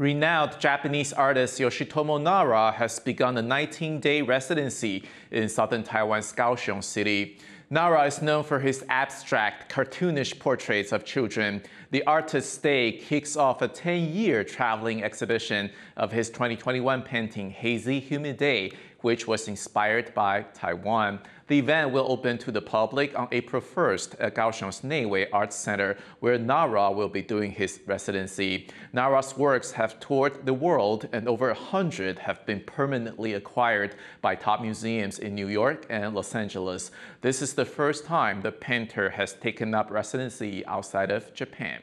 Renowned Japanese artist Yoshitomo Nara has begun a 19-day residency in southern Taiwan's Kaohsiung City. Nara is known for his abstract, cartoonish portraits of children. The artist's stay kicks off a 10-year traveling exhibition of his 2021 painting Hazy Humid Day, which was inspired by Taiwan. The event will open to the public on April 1st at Kaohsiung's Neiwei Arts Center, where Nara will be doing his residency. Nara's works have toured the world, and over 100 have been permanently acquired by top museums in New York and Los Angeles. This is the first time the painter has taken up residency outside of Japan.